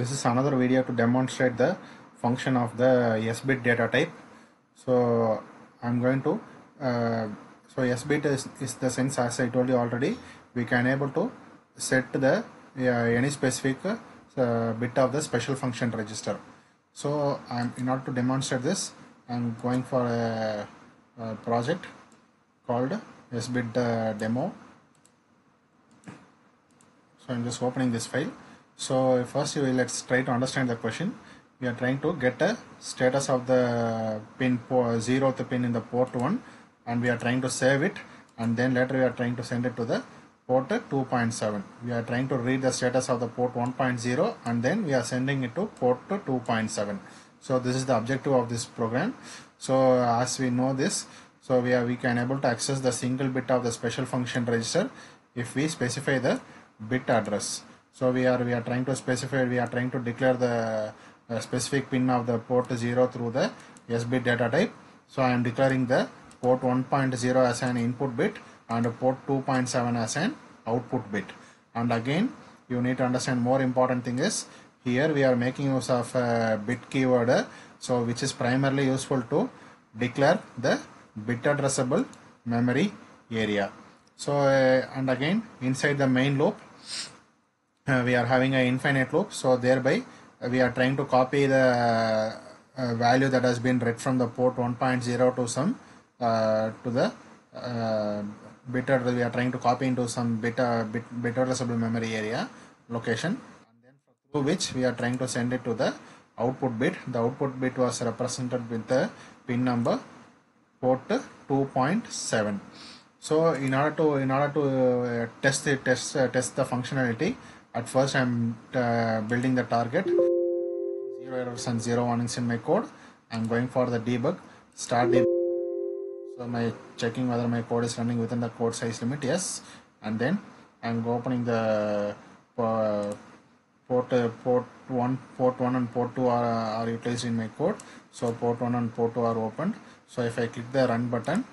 this is another video to demonstrate the function of the S-bit data type. So I'm going to, uh, so S-bit is, is the sense as I told you already, we can able to set the uh, any specific uh, bit of the special function register. So I'm in order to demonstrate this, I'm going for a, a project called SBit uh, demo. So I'm just opening this file. So first you let's try to understand the question. We are trying to get a status of the pin zeroth pin in the port 1 and we are trying to save it and then later we are trying to send it to the port 2.7. We are trying to read the status of the port 1.0 and then we are sending it to port 2.7. So this is the objective of this program. So as we know this, so we are we can able to access the single bit of the special function register if we specify the bit address. So we are we are trying to specify we are trying to declare the uh, specific pin of the port 0 through the S bit data type. So I am declaring the port 1.0 as an input bit and port 2.7 as an output bit. And again you need to understand more important thing is here we are making use of a bit keyword so which is primarily useful to declare the bit addressable memory area. So uh, and again inside the main loop we are having an infinite loop so thereby uh, we are trying to copy the uh, value that has been read from the port 1.0 to some uh, to the uh, bit we are trying to copy into some bit uh, bit, bit addressable memory area location and then through which we are trying to send it to the output bit. The output bit was represented with the pin number port 2.7 so in order to in order to uh, test the test uh, test the functionality at first i'm uh, building the target. Zero errors and zero warnings in my code. I'm going for the debug. Start debug. So my checking whether my code is running within the code size limit yes. And then i'm opening the uh, port uh, port 1 port 1 and port 2 are, are utilized in my code. So port 1 and port 2 are opened. So if i click the run button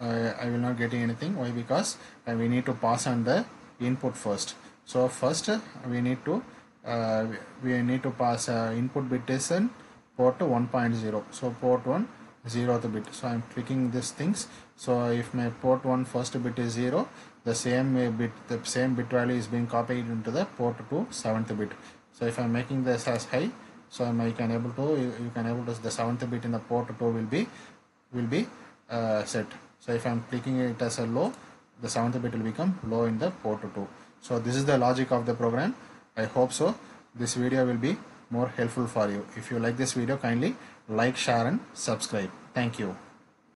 uh, i will not getting anything. Why? Because uh, we need to pass on the input first so first we need to uh, we need to pass uh, input bit is in port 1.0 so port 1 zeroth bit. So i'm clicking these things. So if my port 1 first bit is 0 the same bit the same bit value is being copied into the port 2 seventh bit. So if i'm making this as high so i can able to you, you can able to the seventh bit in the port 2 will be will be uh, set. So if i'm clicking it as a low the seventh bit will become low in the port 2 so this is the logic of the program. I hope so. This video will be more helpful for you. If you like this video kindly like share and subscribe. Thank you